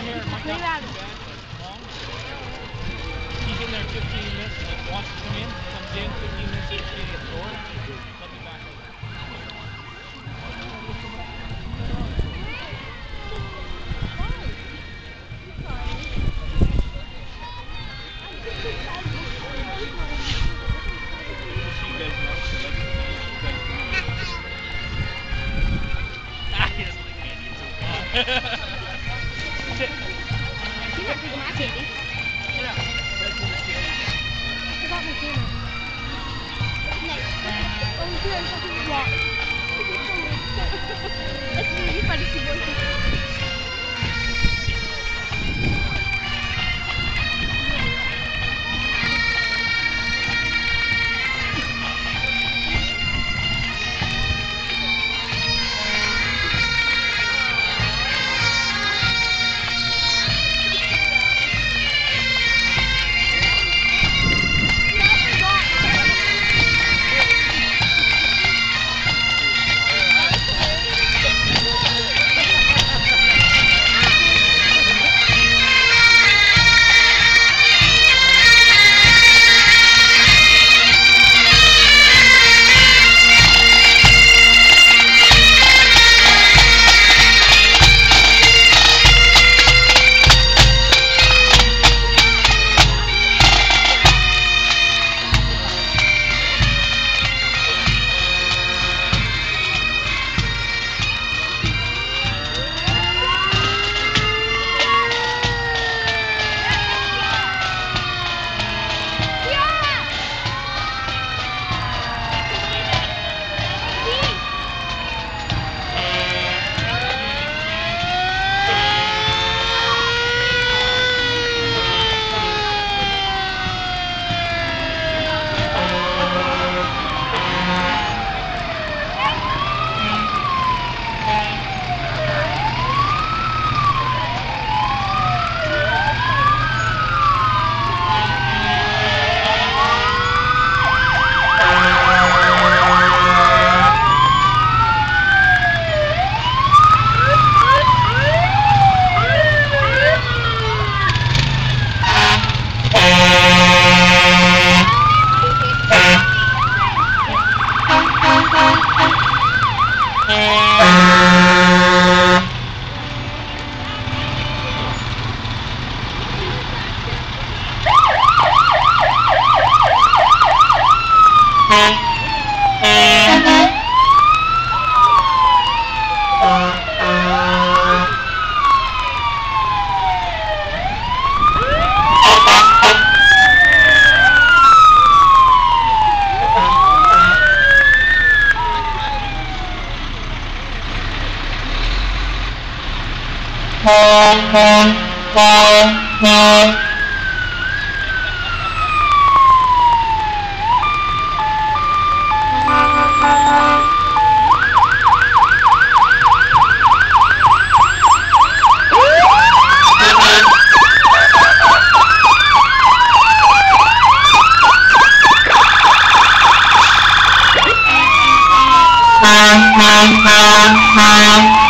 right here. Mike Leave out out. long. He's in there 15 minutes. Like, wants to come in. Comes in 15 minutes. He's getting door. Let me back over. Just so you Touch it. You're not taking my candy. Get. I forgot my camera. Next. Oh, here, I'm talking. It's really funny to go through. Bye.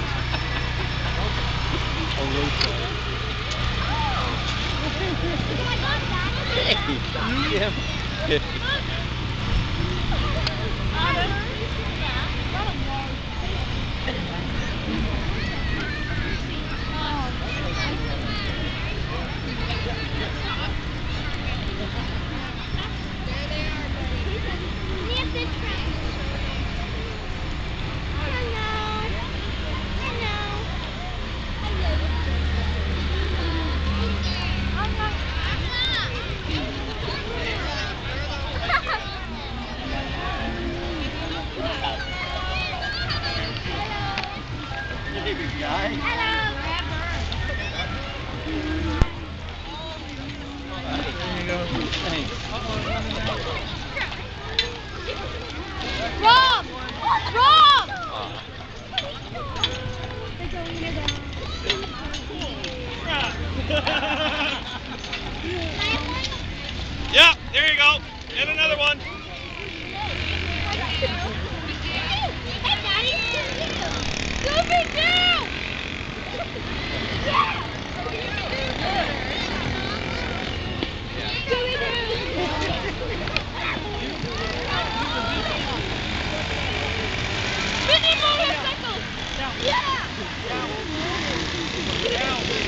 bird. Hey, There they are, buddy. He's a, he has a train. motorcycle! Down. Yeah! Down. Down.